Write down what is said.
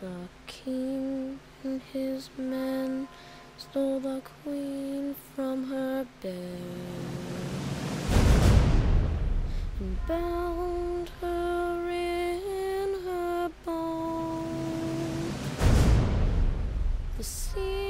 The king and his men stole the queen from her bed and bound her in her bones. The sea